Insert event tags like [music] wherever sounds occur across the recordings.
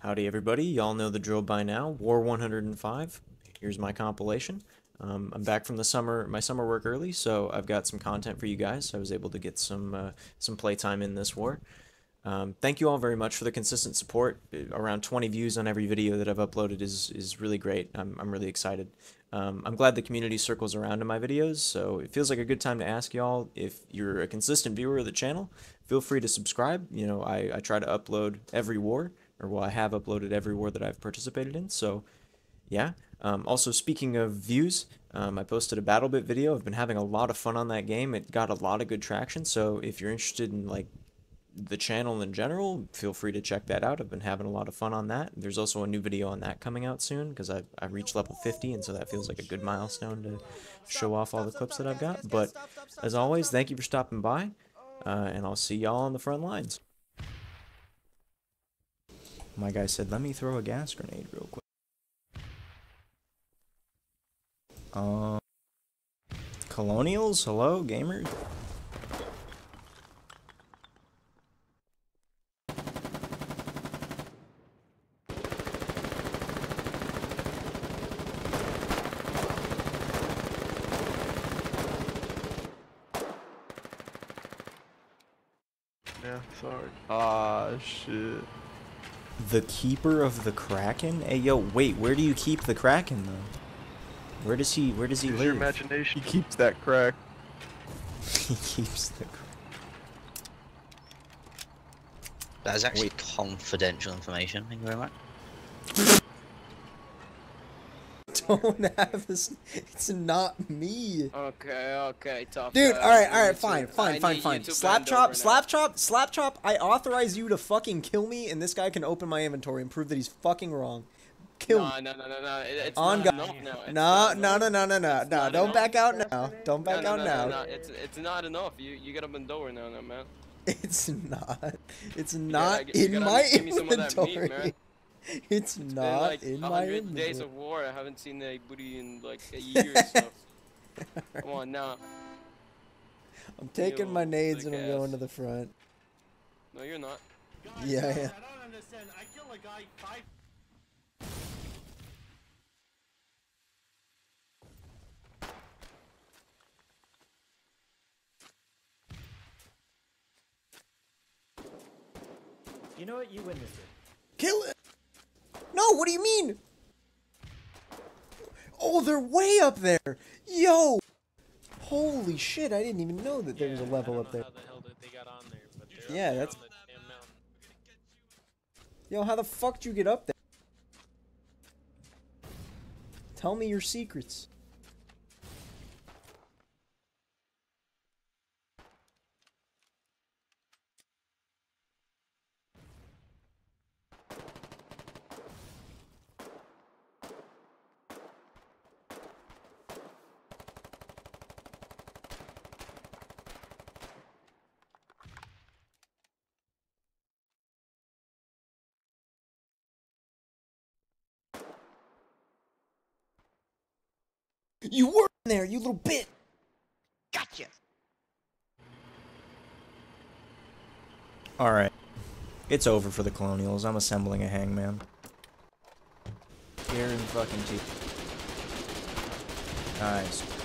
Howdy, everybody. Y'all know the drill by now. War 105. Here's my compilation. Um, I'm back from the summer, my summer work early, so I've got some content for you guys. I was able to get some uh, some playtime in this war. Um, thank you all very much for the consistent support. Uh, Around 20 views on every video that I've uploaded is is really great. I'm I'm really excited. Um, I'm glad the community circles around in my videos, so it feels like a good time to ask y'all if you're a consistent viewer of the channel. Feel free to subscribe. You know, I, I try to upload every war, or well, I have uploaded every war that I've participated in. So, yeah. Um, also, speaking of views, um, I posted a BattleBit video. I've been having a lot of fun on that game. It got a lot of good traction. So, if you're interested in like the channel in general, feel free to check that out. I've been having a lot of fun on that. There's also a new video on that coming out soon because I I reached level 50, and so that feels like a good milestone to show off all the clips that I've got. But as always, thank you for stopping by, uh, and I'll see y'all on the front lines. My guy said, "Let me throw a gas grenade real quick." Um, Colonials, hello, gamers. Yeah, sorry. Ah, shit. The keeper of the Kraken? Hey, yo, wait, where do you keep the Kraken though? Where does he? Where does he Use live? your imagination. He keeps that crack. [laughs] he keeps the. That is actually Wait. confidential information. Thank you very much. Don't [laughs] have this. It's not me. Okay, okay, tough. Dude, all right, all right, fine, fine, fine, fine. Slap chop, slap chop, slap chop. I authorize you to fucking kill me, and this guy can open my inventory and prove that he's fucking wrong. Kill now. me. No, no, no, no, no. It, it's On not God. No, no, no, no, no, no, It's no. Don't back out now. Don't back no, out no, now. No, no, it's it's not enough. You you gotta bend over now, man. [laughs] It's not. It's not in my give me some of that meat, inventory. Man. [laughs] It's It's been not like in my hundred days of war. I haven't seen a booty in like a year. so [laughs] come on now. I'm taking You my nades and I'm going to the front. No, you're not. Yeah, yeah. I don't understand. I killed a guy five. You know what? You win this game. Kill it! What do you mean? Oh, they're way up there! Yo! Holy shit, I didn't even know that there was a level up there. Yeah, that's. Yo, how the fuck did you get up there? Tell me your secrets. You were in there, you little bit! Gotcha. Alright. It's over for the Colonials. I'm assembling a hangman. Here in fucking T. Nice.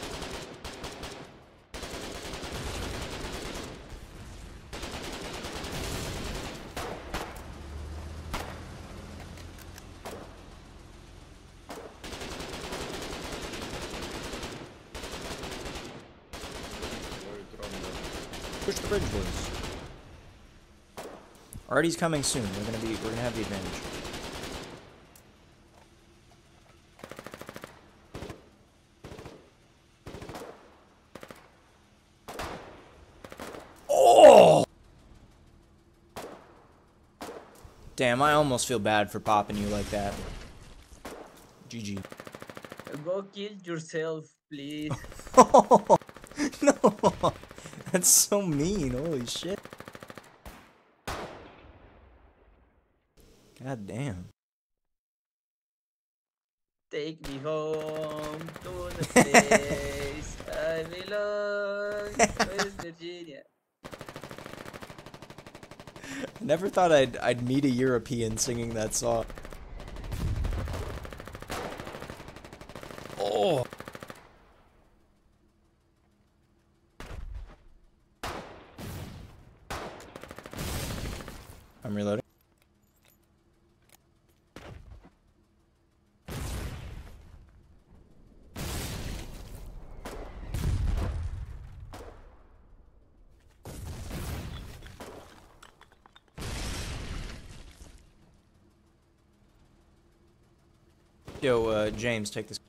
Push the bridge, boys. Artie's coming soon. We're gonna be we're gonna have the advantage. Oh! Damn, I almost feel bad for popping you like that. GG. Go kill yourself, please. [laughs] no, that's so mean. Holy shit. God damn. Take me home to the [laughs] place I belong, West Virginia. Never thought I'd I'd meet a European singing that song. Oh. I'm reloading. Yo, uh, James, take this.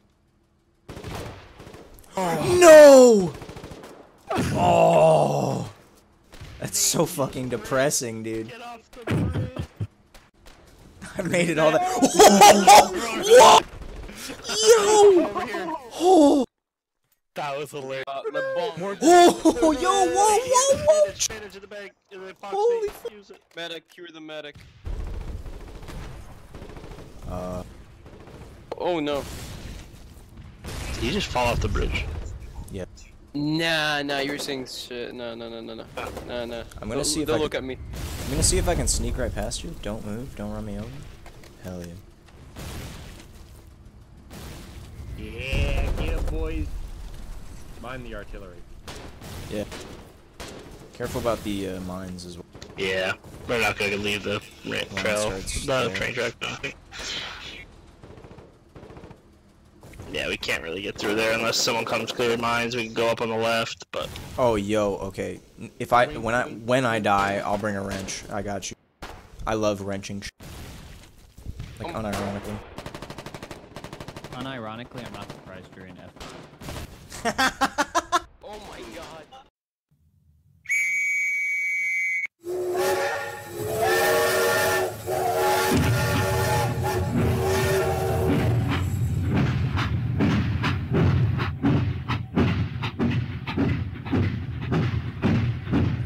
No! Oh! That's so fucking depressing, dude. I made it all that. What? Yo! Oh! That was hilarious. Uh, the bomb. Oh! Yo! Whoa! Whoa! Whoa! Straight into the bank. The box Holy tank. Use it. Medic, cure the medic. Uh, Oh no. Did you just fall off the bridge? yeah. Nah, nah, you were saying shit. No, no, no, no, no. Nah, nah. I'm gonna They'll- see if they'll I look can- at me. I'm gonna see if I can sneak right past you. Don't move. Don't run me over. Hell yeah. Yeah, get 'em, boys. Mind the artillery. Yeah. Careful about the uh, mines as well. Yeah. We're not gonna leave the ra- trail. starts The train track. nothing. Yeah, we can't really get through there unless someone comes clear mines. We can go up on the left, but Oh, yo, okay. If I when I when I die, I'll bring a wrench. I got you. I love wrenching. Sh- like oh. unironically. Unironically, I'm not surprised you're in F. [laughs] Oh my god.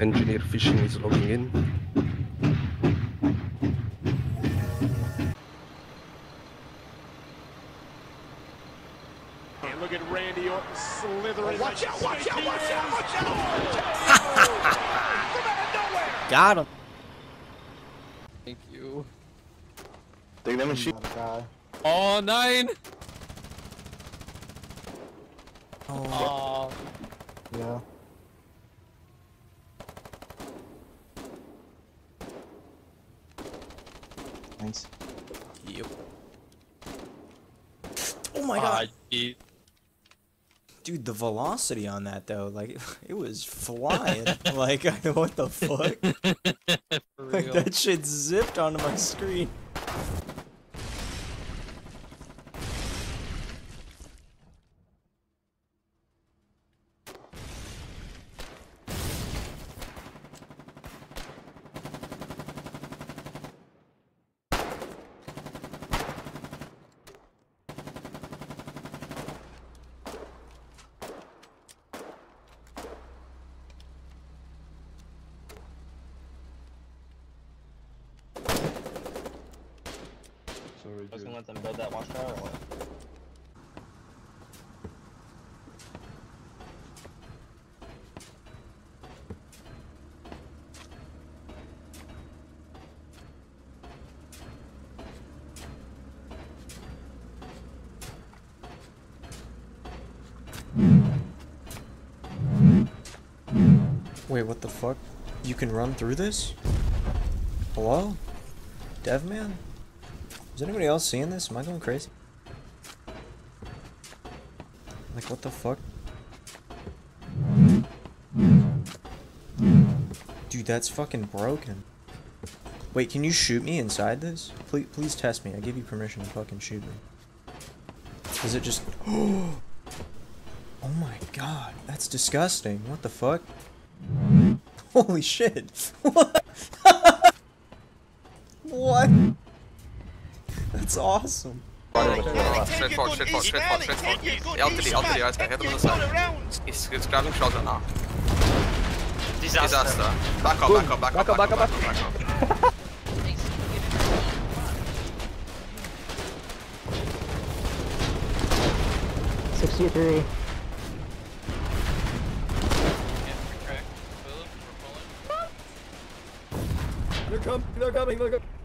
Engineer fishing is logging in. and look at Randy Orton slithering. Oh, watch out! Watch out! Watch out! Watch out! Got him. Thank you. Take that machine. Oh, nine! Oh. Oh. Yeah. Thanks. Yep. Oh my god. Ah, dude, the velocity on that though, like [laughs] it was flying. like [laughs] what the fuck? [laughs] For Like that shit zipped onto my screen. Sorry, Just gonna build that or what? Wait, what the fuck? You can run through this? Hello? Devman? Is anybody else seeing this? Am I going crazy? Like, what the fuck? Dude, that's fucking broken. Wait, can you shoot me inside this? Please, please test me. I give you permission to fucking shoot me. Is it just... [gasps] Oh my god, that's disgusting. What the fuck? [laughs] Holy shit. [laughs] What? [laughs] what? That's awesome. Straight forward, straight forward, straight forward, straight forward. LTD, LTD, right there. Hit him on the side. He's, he's grabbing shoulder now. Disaster. Back up, back up, back up, back up, back up, back up. Sixty-three. coming, they're coming, they're coming.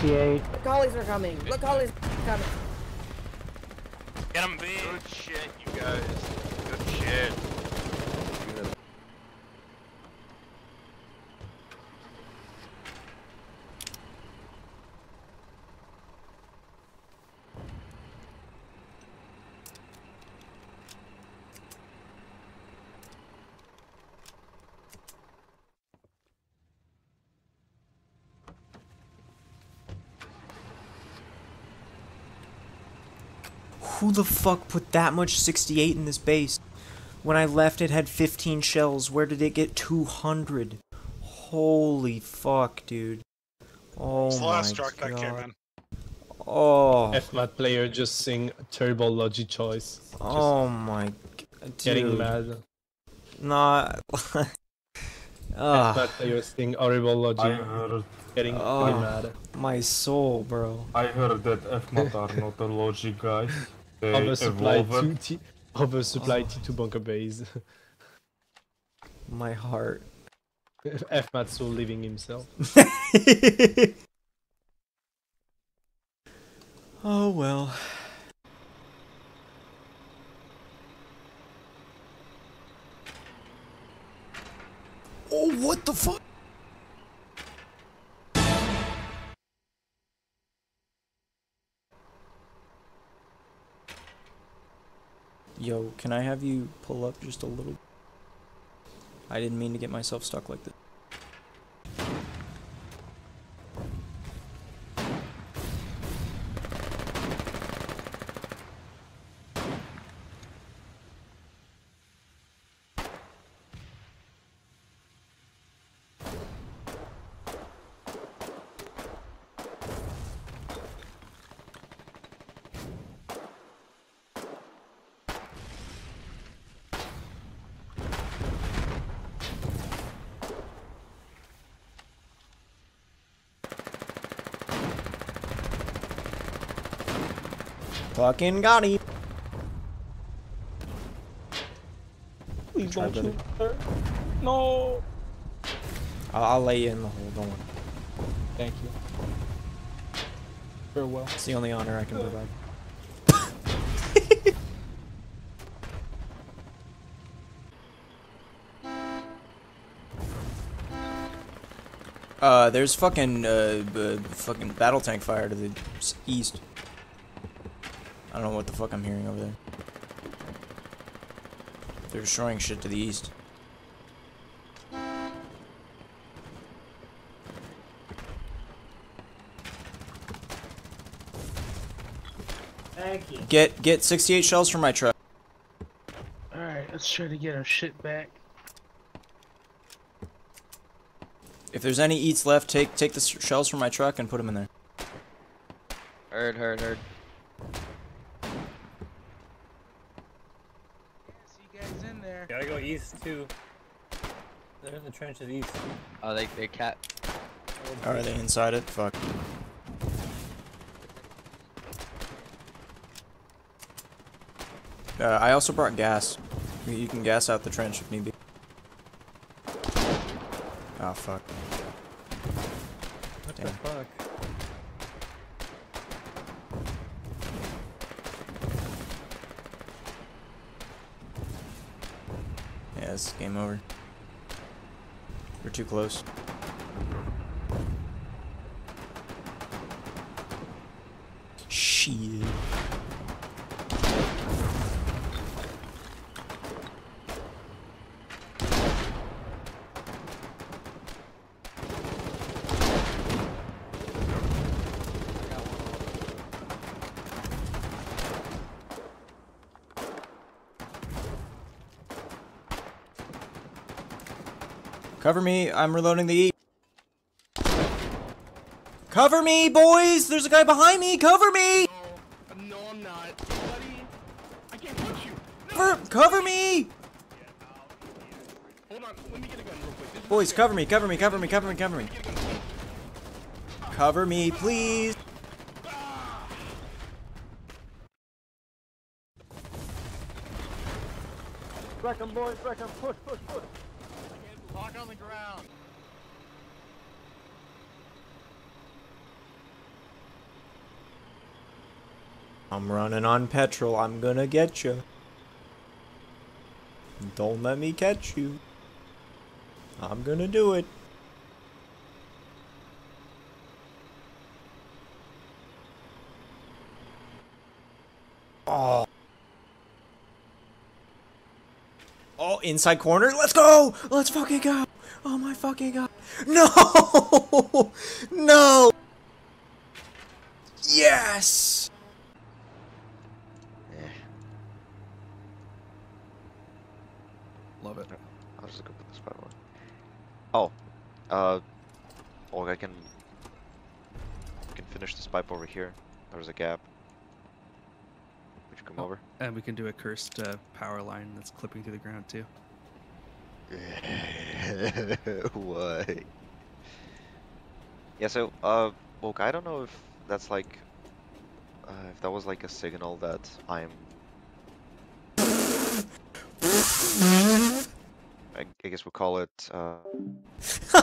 The collies are coming. The collies are coming. Get him, B. Good shit, you guys. Good shit. Who the fuck put that much 68 in this base? When I left, it had 15 shells. Where did it get 200? Holy fuck, dude. Oh It's the my last truck that came god. in. Oh, FMAT player just sing terrible logic choice. oh my god, Getting dude. mad. Nah. [laughs] Ah, FMAT player sing horrible logic. heard, Getting Oh. mad. my soul, bro. I heard that FMAT are not a logic guys. They Oversupply evolved. T- T- oversupply T2 bunker base. [laughs] My heart. FMAT soul leaving himself. [laughs] oh well. Oh, what the fuck? Yo, can I have you pull up just a little? I didn't mean to get myself stuck like this. Fucking got him. Please don't shoot her. No. I'll, I'll lay you in the hole. Don't worry. Thank you. Farewell. It's the only honor I can provide. [laughs] uh, there's fucking uh, b- fucking battle tank fire to the east. I don't know what the fuck I'm hearing over there. They're destroying shit to the east. Thank you. Get get 68 shells from my truck. Alright, let's try to get our shit back. If there's any eats left, take take the shells from my truck and put them in there. Heard, heard, heard. See you guys in there. Gotta go east too. They're in the trenches east. Oh, they, they cat. Are they inside it? Fuck. Uh, I also brought gas. You- You can gas out the trench if need be. Oh fuck. What Damn. the fuck? Game over. We're too close. Shit. Cover me, I'm reloading the E. Cover me, boys! There's a guy behind me! Cover me! No, I'm not. Buddy, I can't punch you. Cover, cover me! Hold on, let me get a gun real quick. Boys, cover me, cover me, cover me, cover me, cover me. Cover me, please. Wreck 'em, boys, wreck 'em. Push, push, push. On the ground. I'm running on petrol. I'm gonna get you. Don't let me catch you. I'm gonna do it. Oh. Oh, inside corner. Let's go. Let's fucking go. Oh my fucking god. [laughs] No. No. Yes. Love it. I'll just go put this one. Oh, uh, oh, I can, I can finish this pipe over here. There's a gap. Would you come over? And we can do a cursed uh, power line that's clipping through the ground too. [laughs] Why? Yeah, so, uh, look, I don't know if that's like, uh, if that was like a signal that I'm. I, I guess we'll call it, uh. [laughs]